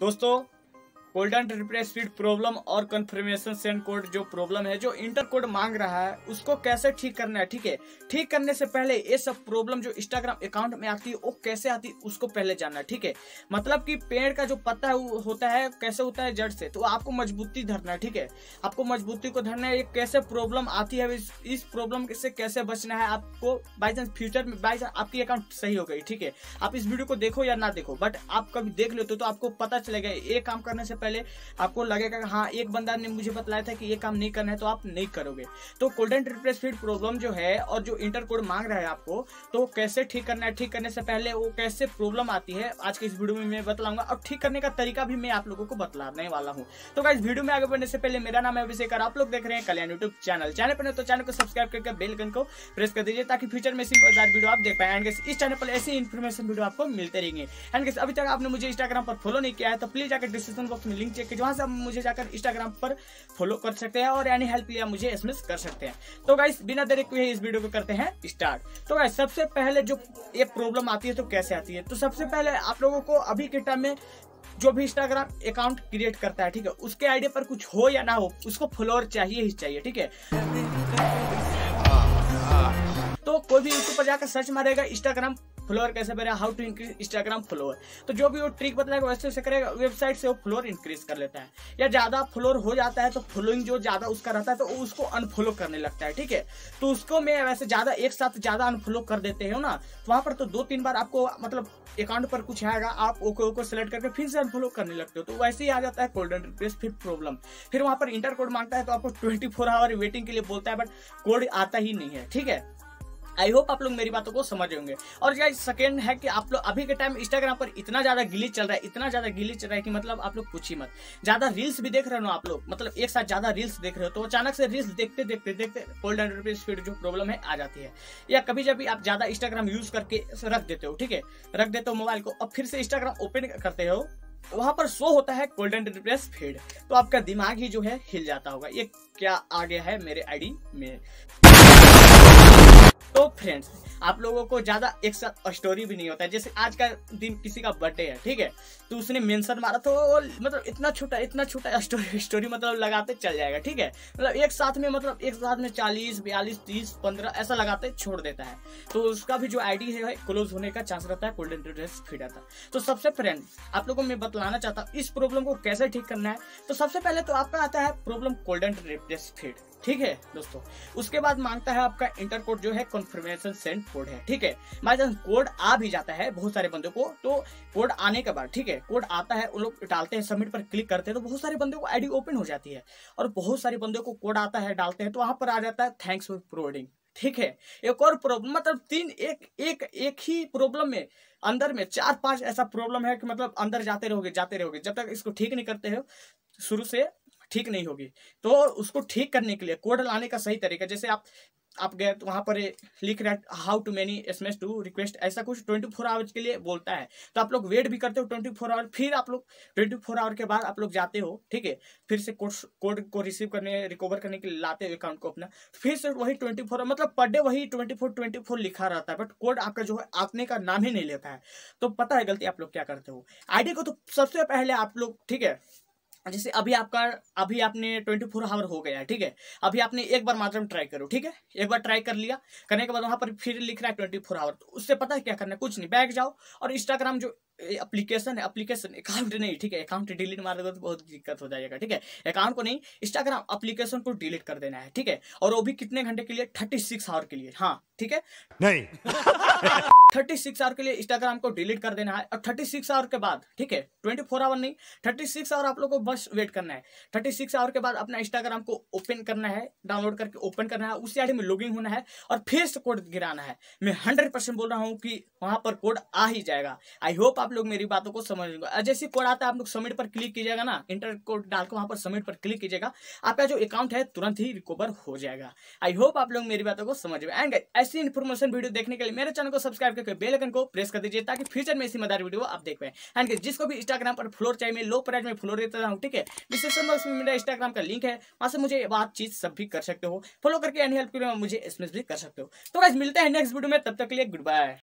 दोस्तों golden replace speed problem और confirmation send code जो प्रॉब्लम है जो इंटर कोड मांग रहा है उसको कैसे ठीक करना है? ठीक है? ठीक करने से पहले ये सब प्रॉब्लम जो इंस्टाग्राम अकाउंट में आती है वो कैसे आती है उसको पहले जानना है ठीक है? मतलब कि पेड़ का जो पत्ता है वो होता है कैसे होता है जड़ से? तो आपको मजबूती धरना है ठीक है? आपको मजबूती को धरना है ये कैसे प्रॉब्लम आती है इस, इस प्रॉब्लम से कैसे बचना है आपको बाई चांस फ्यूचर में बाई चांस आपकी अकाउंट सही हो गई ठीक है? आप इस वीडियो को देखो या ना देखो बट आप कभी देख लेते हो तो आपको पता चलेगा ये काम करने से पहले आपको लगेगा हाँ एक बंदा ने मुझे बताया था कि ये काम नहीं करना है तो आप नहीं करोगे। तो कोल्डन रिप्लेस फ़ीड प्रॉब्लम जो है और जो इंटर कोड मांग रहा है आपको तो कैसे ठीक करना है, ठीक करने से पहले वो कैसे प्रॉब्लम आती है, आज के इस वीडियो में मैं बतलाऊँगा। और ठीक करने का तरीका भी मैं आप लोगों को बतलाने वाला हूँ। तो इस वीडियो में आगे बढ़ने से पहले मेरा नाम है अभिषेक आप लोग देख रहे हैं कल्याण यूट्यूब चैनल चैनल पर तो चैनल को सब्सक्राइब करके बेलकन को प्रेस कर दीजिए, ताकि फ्यूचर में मज़ेदार वीडियो आप देख पाए। एंड इस चैनल पर ऐसी इन्फॉर्मेशन वीडियो आपको मिलते रहेंगे। एंड अभी तक आपने मुझे इंस्टाग्राम पर फॉलो नहीं किया है तो प्लीज़ जाकर डिस्क्रिप्शन बॉक्स में लिंक चेक कीजिए। वहाँ से आप मुझे जाकर इंस्टाग्राम पर फॉलो कर सकते हैं और यानी हेल्प लिया मुझे एसएमएस कर सकते हैं। तो गाइस बिना देरी हुए इस वीडियो को करते हैं स्टार्ट तो गाइस सबसे पहले जो ये प्रॉब्लम आती है तो कैसे आती है? तो सबसे पहले आप लोगों को अभी के टाइम में जो भी इंस्टाग्राम अकाउंट क्रिएट करता है ठीक है उसके आईडी पर कुछ हो या ना हो उसको फॉलोअर चाहिए ही चाहिए ठीक है? तो कोई भी यूट्यूब पर जाकर सर्च मारेगा इंस्टाग्राम फ्लोर कैसे बढ़ेगा how to increase Instagram follower तो जो भी वो ट्रिक बताएगा, वैसे से करेगा वेबसाइट से वो फ्लोर इंक्रीज कर लेता है। या ज़्यादा फ्लोर हो जाता है तो फॉलोइंग जो ज़्यादा उसका रहता है तो उसको अनफॉलो करने लगता है, ठीक है? तो उसको मैं वैसे ज़्यादा, एक साथ ज़्यादा अनफॉलो कर देते हैं ना? तो वहाँ पर तो दो तीन बार आपको मतलब अकाउंट पर कुछ आएगा, आप ओके ओके सेलेक्ट करके फिर से अनफॉलो करने लगते हो। तो वैसे ही आ जाता है कोल्डन रिप्लेस फिर प्रॉब्लम फिर वहाँ पर इंटर कोड माँगता है तो आपको ट्वेंटी आवर वेटिंग के लिए बोलता है बट कोड आता ही नहीं है, ठीक है? आई होप आप लोग मेरी बातों को समझ होंगे। और क्या सेकेंड है कि आप लोग अभी के टाइम इंस्टाग्राम पर इतना ज़्यादा गिली चल रहा है, इतना ज़्यादा गिली चल रहा है कि मतलब आप लोग पूछी मत। ज़्यादा रील्स भी देख रहे हो आप लोग मतलब एक साथ ज़्यादा रील्स देख रहे हो तो अचानक से रील्स देखते देखते देखते कोल्ड एंड स्पीड जो प्रॉब्लम है आ जाती है। या कभी जब भी आप ज़्यादा इंस्टाग्राम यूज़ करके रख देते हो, ठीक है? रख देते हो मोबाइल को, अब फिर से इंस्टाग्राम ओपन करते हो, वहाँ पर शो होता है गोल्डन रिप्लेस फ़ीड तो आपका दिमाग ही जो है हिल जाता होगा। ये क्या आ गया है मेरे आईडी में? तो फ्रेंड्स आप लोगों को ज़्यादा एक साथ स्टोरी भी नहीं होता है। जैसे आज का दिन किसी का बर्थडे है, ठीक है? तो उसने मेंशन मारा तो मतलब इतना छोटा इतना छोटा स्टोरी स्टोरी मतलब लगाते चल जाएगा, ठीक है? मतलब एक साथ में मतलब एक साथ में चालीस, बयालीस, तीस, पंद्रह ऐसा लगाते छोड़ देता है। तो उसका भी जो आईडी है क्लोज होने का चांस रहता है गोल्डन ड्रेस फिट आता तो सबसे फ्रेंड आप लोगों को मैं बतलाना चाहता हूँ, इस प्रॉब्लम को कैसे ठीक करना है? तो सबसे पहले तो आपका आता है प्रॉब्लम गोल्डन रिप्लेस फिट ठीक है दोस्तों? उसके बाद माँगता है आपका इंटर कोड जो है कॉन्फर्मेशन सेंड कोड है। ठीक है? चांस कोड आ भी जाता है बहुत सारे बंदों को तो कोड आने के बाद, ठीक है? कोड आता है, उन लोग डालते हैं सबमिट पर क्लिक करते हैं तो बहुत सारे बंदों को आईडी ओपन हो जाती है। और बहुत सारे बंदों को कोड आता है, डालते हैं तो वहाँ पर आ जाता है थैंक्स फॉर प्रोवाइडिंग ठीक है? एक और प्रॉब्लम मतलब तीन एक एक एक ही प्रॉब्लम में, अंदर में चार, पाँच ऐसा प्रॉब्लम है कि मतलब अंदर जाते रहोगे जाते रहोगे। जब तक इसको ठीक नहीं करते हो, शुरू से ठीक नहीं होगी। तो उसको ठीक करने के लिए, कोड लाने का सही तरीका, जैसे आप आप गए तो वहाँ पर लिख रहा how too many S M to request ऐसा कुछ ट्वेंटी फोर आवर्स के लिए बोलता है। तो आप लोग वेट भी करते हो ट्वेंटी फोर आवर फिर आप लोग ट्वेंटी फोर आवर के बाद आप लोग जाते हो, ठीक है? फिर से कोड कोड को रिसीव करने रिकवर करने के लिए लाते हो अकाउंट को अपना। फिर से वही ट्वेंटी फोर मतलब पर डे वही ट्वेंटी फोर ट्वेंटी फोर लिखा रहता है बट कोड आपका जो है आने का नाम ही नहीं लेता है। तो पता है गलती आप लोग क्या करते हो। आईडी को तो सबसे पहले आप लोग, ठीक है? जैसे अभी आपका अभी आपने ट्वेंटी फोर आवर हो गया है ठीक है? अभी आपने एक बार मात्र ट्राई करो ठीक है? एक बार ट्राई कर लिया करने के बाद वहाँ पर फिर लिख रहा है ट्वेंटी फोर आवर तो उससे पता है क्या करना है? कुछ नहीं बैग जाओ और इंस्टाग्राम जो एप्लीकेशन है एप्लीकेशन अकाउंट नहीं ठीक है? अकाउंट डिलीट मार दोगे तो बहुत दिक्कत हो जाएगा ठीक है? अकाउंट को नहीं इंस्टाग्राम एप्लीकेशन को डिलीट कर देना है ठीक है? और वो भी कितने घंटे के लिए? थर्टी सिक्स आवर के लिए हाँ ठीक है? नहीं। थर्टी सिक्स आवर के लिए इंस्टाग्राम को डिलीट कर देना है और थर्टी सिक्स आवर के बाद, ठीक है ट्वेंटी फोर आवर नहीं, थर्टी सिक्स आवर आप लोग को बस वेट करना है। थर्टी सिक्स आवर के बाद अपना इंस्टाग्राम को ओपन करना है डाउनलोड करके ओपन करना है, उसी आईडी में लॉगिन होना है और फिर से कोड गिराना है। मैं हंड्रेड परसेंट बोल रहा हूँ कि वहाँ पर कोड आ ही जाएगा। आई होप आप लोग मेरी बातों को समझ लेंगे जैसे कोड आता है, आप लोग सबमिट पर क्लिक कीजिएगा ना इंटर कोड डाल के वहाँ पर सबमिट पर क्लिक कीजिएगा, आपका जो अकाउंट है तुरंत ही रिकवर हो जाएगा। आई होप आप लोग मेरी बातों को समझ एंड ऐसी इन्फॉर्मेशन वीडियो देखने के लिए मेरे चैनल को सब्सक्राइब करके बेल आइकन को प्रेस कर दीजिए ताकि फ्यूचर में इसी मदार वीडियो आप देख पाए। एंड जिसको भी इंस्टाग्राम पर फ्लोर चाहिए, मैं लो प्राइस में फ्लोर देता हूँ, ठीक है? डिस्क्रिप्शन बॉक्स में मेरा इंस्टाग्राम का लिंक है। वहाँ से मुझे बात चीज़ सब भी कर सकते हो। फॉलो करके एनी हेल्प के लिए मुझे एसएमएस भी कर सकते हो। तो गाइस मिलते हैं नेक्स्ट वीडियो में, तब तक के लिए गुड बाय